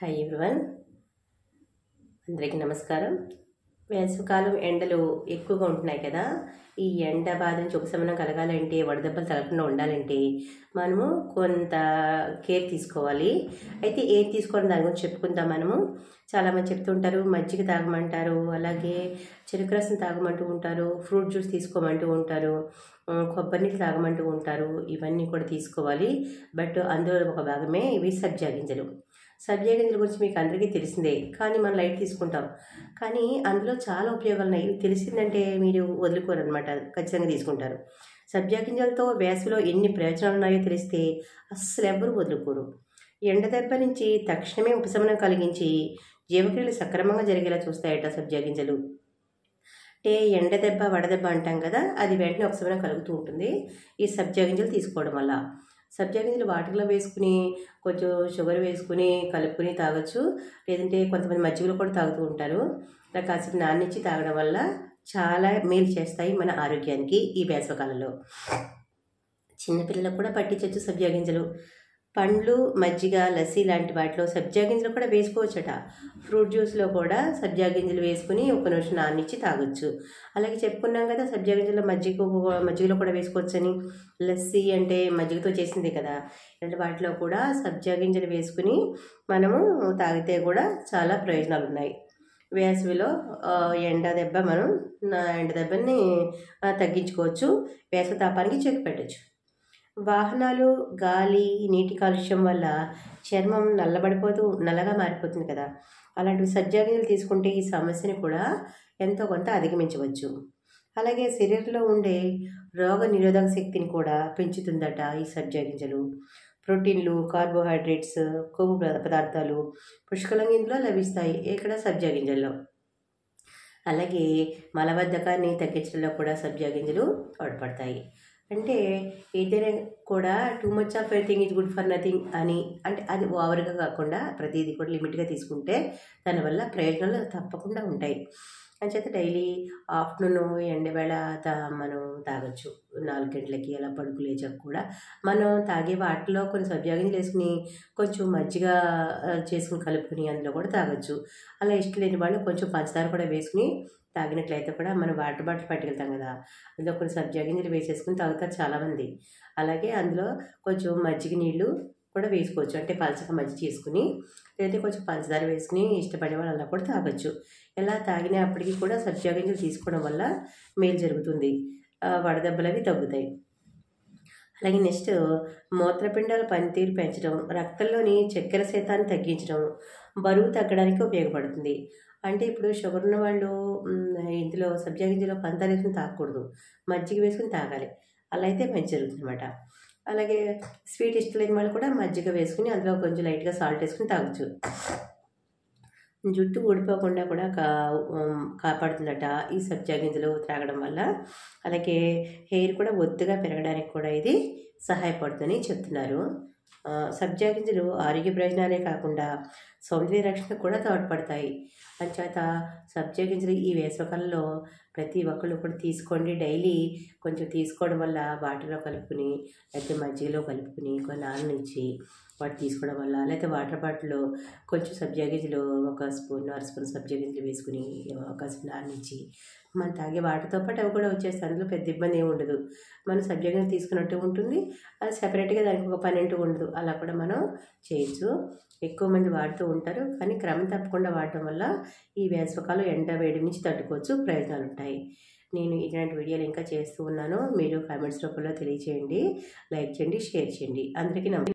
Hi everyone అందరికీ నమస్కారం. వేసవికాలం ఎండలు ఎక్కువగా ఉంటున్నాయి కదా. ఈ ఎండ బాధ నుంచి ఉపశమనం కలగాలంటే వడదెబ్బలు తగలకుండా ఉండాలంటే మనము కొంత కేర్ తీసుకోవాలి. అయితే ఏం తీసుకోవడం దాని గురించి చెప్పుకుందాం మనము. చాలామంది చెప్తుంటారు మజ్జిగ తాగమంటారు అలాగే చెరుకు రసం తాగమంటూ ఉంటారు ఫ్రూట్ జ్యూస్ తీసుకోమంటూ ఉంటారు కొబ్బరి నీళ్ళు తాగమంటూ ఉంటారు ఇవన్నీ కూడా తీసుకోవాలి. బట్ అందులో ఒక భాగమే ఇవి సబ్జా గింజలు సబ్జా గింజల గురించి మీకు అందరికీ తెలిసిందే. కానీ మనం లైట్ తీసుకుంటాం. కానీ అందులో చాలా ఉపయోగాలు ఉన్నాయి. తెలిసిందంటే మీరు వదులుకోరు అనమాట ఖచ్చితంగా తీసుకుంటారు. సబ్జా గింజలతో వేసవిలో ఎన్ని ప్రయోజనాలు ఉన్నాయో తెలిస్తే అస్సలు ఎవ్వరూ వదులుకోరు. ఎండ దెబ్బ నుంచి తక్షణమే ఉపశమనం కలిగించి జీవక్రియలు సక్రమంగా జరిగేలా చూస్తాయట సబ్జా గింజలు. అంటే ఎండ దెబ్బ వడదెబ్బ అంటాం కదా అది వెంటనే ఉపశమనం కలుగుతూ ఉంటుంది. ఈ సబ్జా గింజలు తీసుకోవడం వల్ల. సబ్జా గింజలు వాటర్లో వేసుకుని కొంచెం షుగర్ వేసుకుని కలుపుకొని తాగొచ్చు. లేదంటే కొంతమంది మజ్జిగలో కూడా తాగుతూ ఉంటారు. ఇలా కాసేపు నాన్నిచ్చి తాగడం వల్ల చాలా మేలు చేస్తాయి మన ఆరోగ్యానికి ఈ వేసవకాలంలో. చిన్నపిల్లలకు కూడా పట్టించవచ్చు సబ్జా గింజలు పండ్లు మజ్జిగ లస్సీ లాంటి వాటిలో సబ్జా గింజలు కూడా వేసుకోవచ్చట. ఫ్రూట్ జ్యూస్లో కూడా సబ్జా గింజలు వేసుకుని ఒక నిమిషం నానిచ్చి తాగొచ్చు. అలాగే చెప్పుకున్నాం కదా సబ్జా గింజలు మజ్జిగ మజ్జిగలో కూడా వేసుకోవచ్చని. లస్సీ అంటే మజ్జిగతో చేసింది కదా. ఇలాంటి వాటిలో కూడా సబ్జా గింజలు వేసుకుని మనము తాగితే కూడా చాలా ప్రయోజనాలు ఉన్నాయి. వేసవిలో ఎండ దెబ్బ మనం నా ఎండ దెబ్బని తగ్గించుకోవచ్చు. వేసవి తాపానికి చెక్ పెట్టచ్చు. వాహనాలు గాలి నీటి కాలుష్యం వల్ల చర్మం నల్లబడిపోతూ నల్లగా మారిపోతుంది కదా. అలాంటి సబ్జా గింజలు తీసుకుంటే ఈ సమస్యని కూడా ఎంతో కొంత అధిగమించవచ్చు. అలాగే శరీరంలో ఉండే రోగ నిరోధక శక్తిని కూడా పెంచుతుందట ఈ సబ్జా గింజలు ప్రోటీన్లు కార్బోహైడ్రేట్స్ కొవ్వు పదార్థాలు పుష్కలంగా ఇందులో లభిస్తాయి ఇక్కడ సబ్జా గింజల్లో అలాగే మలబద్ధకాన్ని తగ్గించడంలో కూడా సబ్జా గింజలు తోడ్పడతాయి. అంటే ఏదైనా కూడా too much of everything is good for nothing అని అంటే అది ఓవర్గా కాకుండా ప్రతిదీ కూడా లిమిట్గా తీసుకుంటే దానివల్ల ప్రయోజనాలు తప్పకుండా ఉంటాయి. అంచేత డైలీ ఆఫ్టర్నూన్ ఎండవేళ తా మనం తాగొచ్చు. నాలుగు గంటలకి అలా పడుకు లేచాక కూడా. మనం తాగే వాటిలో కొన్ని సబ్జా గింజలు వేసుకుని కొంచెం మజ్జిగ చేసుకుని కలుపుకుని అందులో కూడా తాగొచ్చు. అలా ఇష్టం లేని వాళ్ళు కొంచెం పంచదార కూడా వేసుకుని తాగినట్లయితే కూడా మనం వాటర్ బాటిల్ పట్టుకెళ్తాం కదా. అందులో కొన్ని సబ్జా గింజలు వేసేసుకుని తాగుతారు చాలామంది. అలాగే అందులో కొంచెం మజ్జిగ నీళ్ళు కూడా వేసుకోవచ్చు. అంటే పలచగా మంచి చేసుకుని లేదంటే కొంచెం పంచదార వేసుకుని ఇష్టపడే వాళ్ళు అలా కూడా తాగొచ్చు. ఇలా తాగినప్పటికీ కూడా సబ్జా గింజలు తీసుకోవడం వల్ల మేలు జరుగుతుంది. వడదెబ్బలు అవి తగ్గుతాయి. అలాగే నెక్స్ట్ మూత్రపిండాల పనితీరు పెంచడం రక్తంలోని చక్కెర శాతాన్ని తగ్గించడం బరువు తగ్గడానికి ఉపయోగపడుతుంది. అంటే ఇప్పుడు షుగర్ ఉన్న వాళ్ళు ఇందులో సబ్జా గింజలో పంతాలు వేసుకుని తాగకూడదు. మజ్జిగ వేసుకుని తాగాలి. అలా అయితే మంచి జరుగుతుంది అనమాట అలాగే స్వీట్ ఇష్టం లేని వాళ్ళు కూడా మజ్జిగ వేసుకుని అందులో కొంచెం లైట్గా సాల్ట్ వేసుకుని తాగొచ్చు. జుట్టు ఊడిపోకుండా కూడా కా కాపాడుతుందట ఈ సబ్జా గింజలు త్రాగడం వల్ల. అలాగే హెయిర్ కూడా ఒత్తుగా పెరగడానికి కూడా ఇది సహాయపడుతుందని చెప్తున్నారు. సబ్జా గింజలు ఆరోగ్య ప్రయోజనాలే కాకుండా సౌందర్య రక్షణకు కూడా తోడ్పడతాయి. అంచేత సబ్జా గింజలు ఈ వేసవకాలంలో ప్రతి ఒక్కళ్ళు కూడా తీసుకోండి. డైలీ కొంచెం తీసుకోవడం వల్ల వాటర్లో కలుపుకుని లేకపోతే మజ్జిగలో కలుపుకుని కొన్ని నాననిచ్చి వాటి తీసుకోవడం వల్ల లేకపోతే వాటర్ బాటిల్లో కొంచెం సబ్జా గింజలు ఒక స్పూన్ అర స్పూన్ సబ్జా గింజలు వేసుకుని ఒక స్పూన్ మనం తాగే వాటితో పాటు అవి కూడా వచ్చేస్తాయి. అందులో పెద్ద ఇబ్బంది ఏమి ఉండదు. మనం సబ్జా తీసుకున్నట్టు ఉంటుంది. అది సెపరేట్గా దానికి ఒక పని అంటూ ఉండదు. అలా కూడా మనం చేయొచ్చు. ఎక్కువ మంది వాడుతూ ఉంటారు. కానీ క్రమం తప్పకుండా వాడటం వల్ల ఈ వేసవకాలం ఎండ వేడి నుంచి తట్టుకోవచ్చు ప్రయోజనాలు ఉంటాయి. నేను ఇలాంటి వీడియోలు ఇంకా చేస్తూ ఉన్నాను. మీరు కామెంట్స్ రూపంలో తెలియచేయండి. లైక్ చేయండి షేర్ చేయండి. అందరికీ నమస్కారం